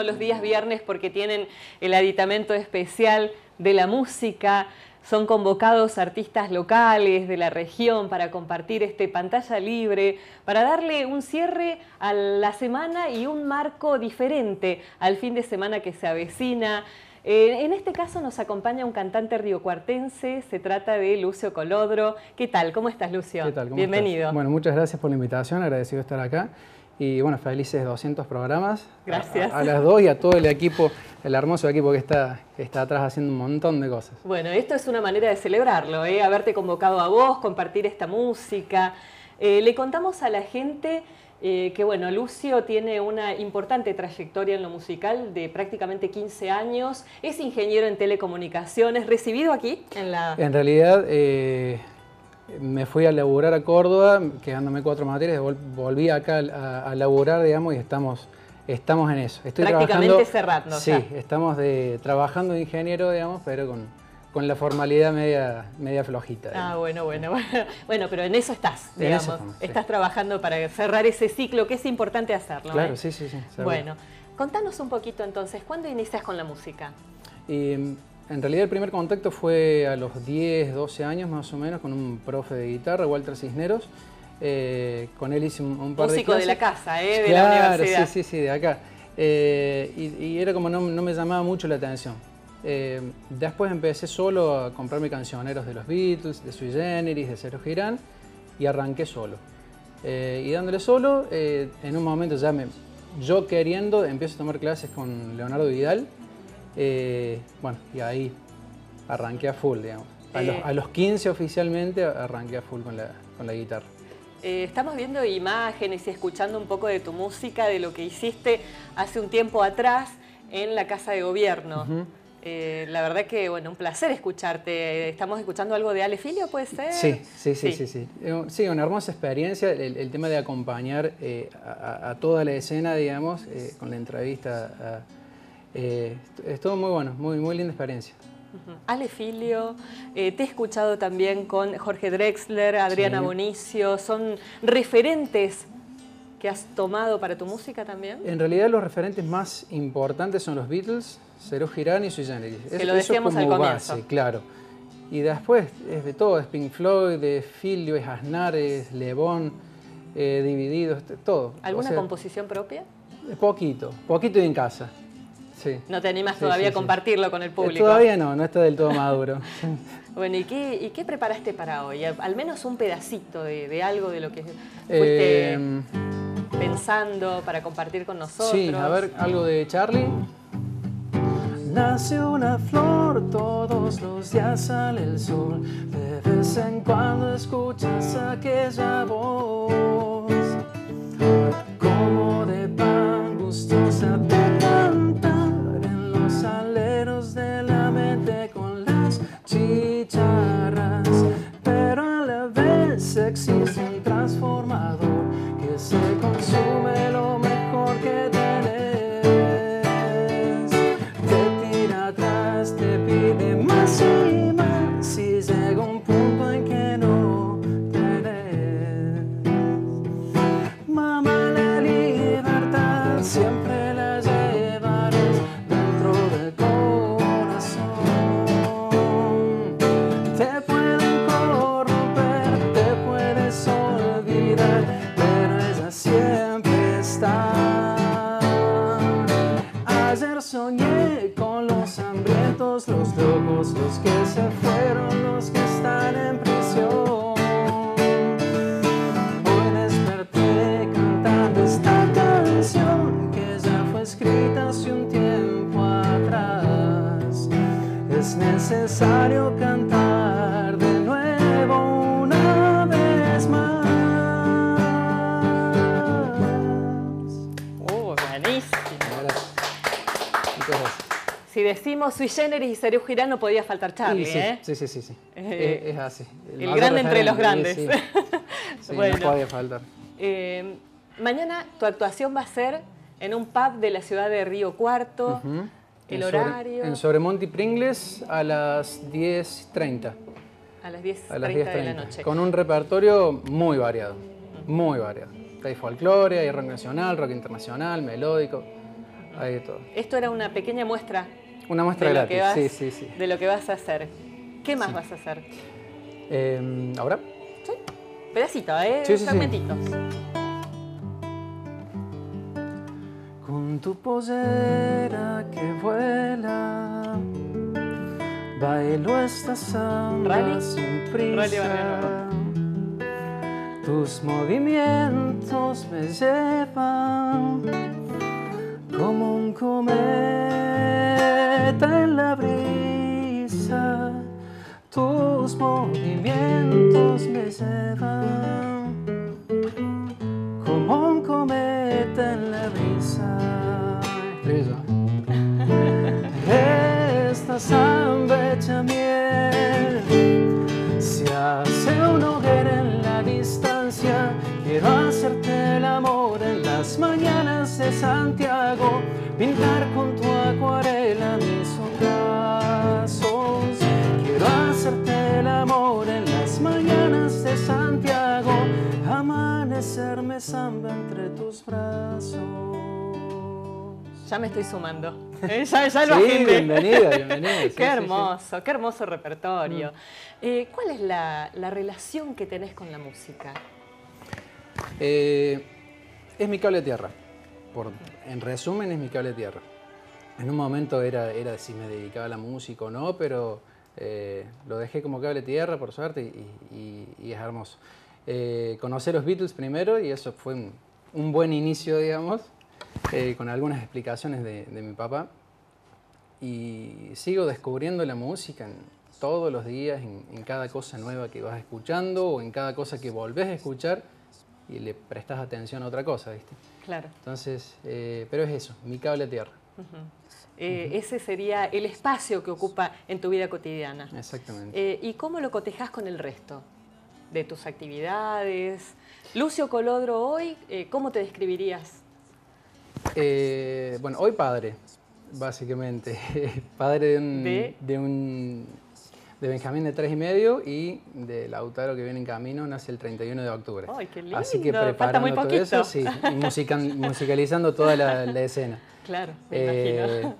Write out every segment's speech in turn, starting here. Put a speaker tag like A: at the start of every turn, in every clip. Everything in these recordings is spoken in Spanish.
A: los días viernes porque tienen el aditamento especial de la música. Son convocados artistas locales de la región para compartir este pantalla libre, para darle un cierre a la semana y un marco diferente al fin de semana que se avecina. Eh, en este caso nos acompaña un cantante riocuartense, se trata de Lucio Colodro. ¿Qué tal? ¿Cómo estás, Lucio?
B: ¿Qué tal?
A: Bienvenido.
B: Bueno, muchas gracias por la invitación, agradecido estar acá. Y bueno, felices 200 programas.
A: Gracias.
B: A, las dos y a todo el equipo, el hermoso equipo que está, está atrás haciendo un montón de cosas.
A: Bueno, esto es una manera de celebrarlo, ¿eh? haberte convocado a vos, compartir esta música. Eh, le contamos a la gente eh, que bueno, Lucio tiene una importante trayectoria en lo musical de prácticamente 15 años, es ingeniero en telecomunicaciones, recibido aquí en la...
B: En realidad eh, me fui a laburar a Córdoba, quedándome cuatro materias, volví acá a, a laburar, digamos, y estamos... Estamos en eso.
A: Estoy Prácticamente cerrando.
B: Sí, estamos de, trabajando de ingeniero, digamos, pero con, con la formalidad media, media flojita.
A: Ah, bueno, bueno, bueno. Bueno, pero en eso estás, digamos. estás trabajando para cerrar ese ciclo, que es importante hacerlo.
B: Claro,
A: ¿eh?
B: sí, sí, sí.
A: Bueno, contanos un poquito entonces, ¿cuándo inicias con la música?
B: Y, en realidad el primer contacto fue a los 10, 12 años más o menos con un profe de guitarra, Walter Cisneros. Eh, con él hice un, par
A: de
B: Músico
A: de la casa, ¿eh? de la universidad.
B: Sí, sí, sí, de acá. Eh, y, era como no, no me llamaba mucho la atención. Eh, después empecé solo a comprarme cancioneros de los Beatles, de Sui Generis, de Sergio Girán y arranqué solo. Eh, y dándole solo, en un momento ya me, yo queriendo empiezo a tomar clases con Leonardo Vidal. Bueno, y ahí arranqué a full, digamos. A los, 15 oficialmente arranqué a full con la, con la guitarra.
A: estamos viendo imágenes y escuchando un poco de tu música, de lo que hiciste hace un tiempo atrás en la Casa de Gobierno. Eh, la verdad que, bueno, un placer escucharte. Estamos escuchando algo de Ale Filio, ¿puede ser?
B: Sí, sí, sí, sí. Sí, sí. una hermosa experiencia. El, tema de acompañar eh, a, toda la escena, digamos, eh, con la entrevista. Es todo muy bueno, muy, muy linda experiencia.
A: Ale Filio, te he escuchado también con Jorge Drexler, Adriana Bonicio, son referentes que has tomado para tu música también?
B: En realidad los referentes más importantes son los Beatles, Cero Girán y Sui Generis.
A: Que lo decíamos al comienzo.
B: Base, claro. Y después es de todo, es Pink Floyd, de Filio, es Aznar, es Lebón, eh, Divididos, todo.
A: ¿Alguna composición propia?
B: Poquito, poquito y en casa. Sí.
A: ¿No te animas todavía a compartirlo con el eh, público?
B: Todavía no, no está del todo maduro.
A: bueno, ¿y qué, preparaste para hoy? Al menos un pedacito de, algo de lo que fuiste... Em, pensando para compartir con nosotros?
B: Sí, a ver, algo de Charlie. Nace una flor, todos los días sale el sol, de vez en cuando escuchas aquella voz, los locos, los que se fueron, los que están en prisión. Hoy desperté cantando esta canción que ya fue escrita hace un tiempo atrás. Es necesario cantar
A: Si decimos sui generis y Sergio Girán no podía faltar Charlie,
B: sí,
A: ¿eh?
B: Sí, sí, sí, sí. Eh, es, así.
A: El, grande entre los grandes.
B: Sí, no podía faltar.
A: Eh, mañana tu actuación va a ser en un pub de la ciudad de Río Cuarto. El horario.
B: en Sobremonte Pringles a las 10.30.
A: A las 10.30 de la noche.
B: Con un repertorio muy variado. Muy variado. Hay folclore, hay rock nacional, rock internacional, melódico hay de todo.
A: Esto era una pequeña muestra.
B: Una muestra
A: de lo
B: gratis,
A: que vas-
B: sí, sí, sí.
A: De lo que vas a hacer. ¿Qué más vas a hacer?
B: Eh, ¿Ahora?
A: Sí. Pedacito, ¿eh?
B: Sí, sí, sí.
A: Fragmentitos.
B: Con tu pollera que vuela, bailo esta samba
A: Rally.
B: sin
A: Rally
B: prisa. Tus movimientos me llevan como un en la brisa. Tus movimientos me llevan como un cometa en la brisa. Esta samba hecha miel se hace una hoguera en la distancia. Quiero hacerte el amor en las mañanas de Santiago, pintar con samba entre tus brazos.
A: Ya me estoy sumando. Eh, Ya, ya lo
B: Sí. Sí, sí,
A: qué
B: sí.
A: hermoso, qué hermoso repertorio. Eh, ¿Cuál es la, la relación que tenés con la música?
B: Eh, es mi cable a tierra. Por, en resumen, es mi cable a tierra. En un momento era, era si me dedicaba a la música o no, pero eh, lo dejé como cable a tierra, por suerte, y, y- y es hermoso. Eh, conocí a los Beatles primero y eso fue un, un buen inicio, digamos, eh, con algunas explicaciones de, de mi papá. Y sigo descubriendo la música en- todos los días, en, en cada cosa nueva que vas escuchando o en cada cosa que volvés a escuchar y le prestas atención a otra cosa, ¿viste?
A: Claro.
B: Entonces, eh, pero es eso, mi cable a tierra.
A: Eh, Ese sería el espacio que ocupa en tu vida cotidiana.
B: Exactamente.
A: Eh, ¿Y cómo lo cotejas con el resto de tus actividades? Lucio Colodro hoy, eh, ¿cómo te describirías?
B: Eh, bueno, hoy padre, básicamente. padre de un,
A: ¿De?
B: de un de Benjamín de tres y medio y de Lautaro que viene en camino, nace el 31 de octubre.
A: ¡Ay, qué
B: Así que
A: lindo! Falta
B: preparando
A: muy
B: todo eso, sí, y musican- musicalizando toda la, la escena.
A: Claro, me
B: Eh,
A: imagino.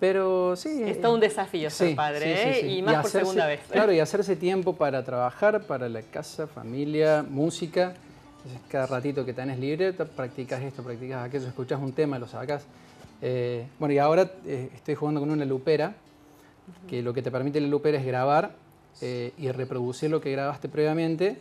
B: Pero sí.
A: Es todo un desafío ser
B: sí,
A: padre,
B: sí, sí,
A: ¿eh? y más por
B: hacerse-
A: segunda vez.
B: Claro, y hacerse tiempo para trabajar, para la casa, familia, música. Entonces, cada ratito que tenés libre, practicas esto, practicas aquello, escuchas un tema, lo sacas. Eh, bueno, y ahora eh, estoy jugando con una lupera, que lo que te permite la lupera es grabar eh, y reproducir lo que grabaste previamente.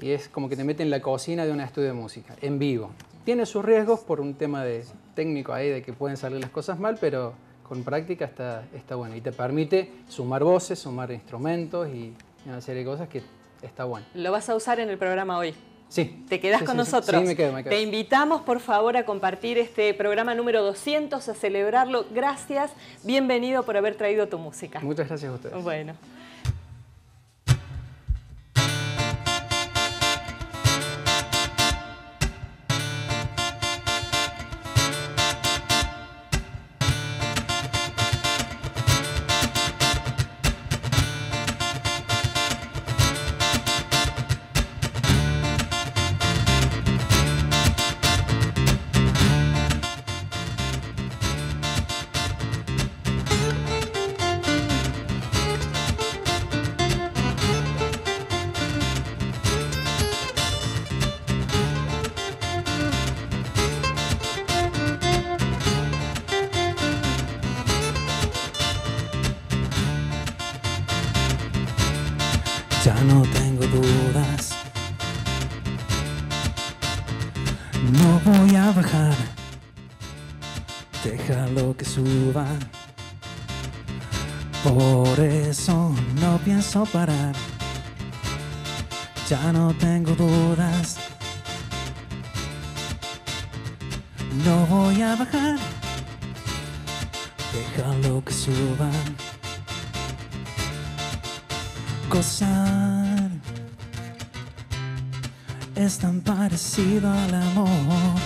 B: Y es como que te mete en la cocina de un estudio de música, en vivo. Tiene sus riesgos por un tema de técnico ahí, de que pueden salir las cosas mal, pero con práctica está, está bueno. Y te permite sumar voces, sumar instrumentos y una serie de cosas que está bueno.
A: Lo vas a usar en el programa hoy.
B: Sí.
A: Te quedás
B: Sí,
A: con
B: sí,
A: nosotros.
B: Sí, me quedo, me quedo.
A: Te invitamos, por favor, a compartir este programa número 200, a celebrarlo. Gracias. Bienvenido por haber traído tu música.
B: Muchas gracias a ustedes.
A: Bueno.
C: Ya no tengo dudas. No voy a bajar. Déjalo que suba. Por eso no pienso parar. Ya no tengo dudas. No voy a bajar. Déjalo que suba gozar es tan parecido al amor.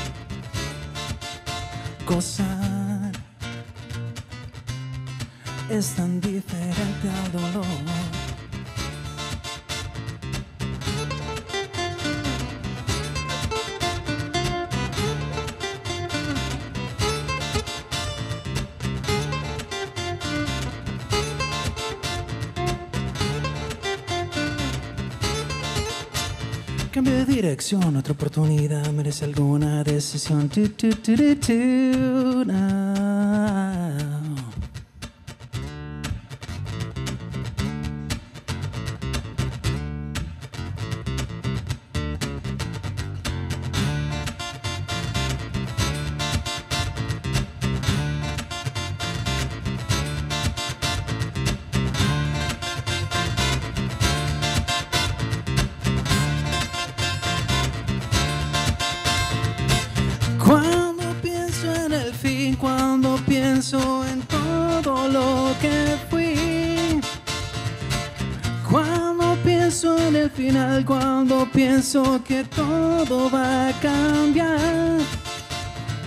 C: Gozar es tan diferente al dolor.
B: Cambio de dirección, otra oportunidad merece alguna decisión. Pienso que todo va a cambiar.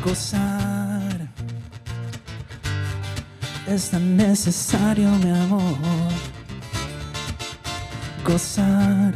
B: Gozar es tan necesario, mi amor. Gozar